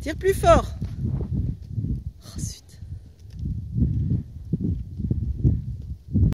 Tire plus fort.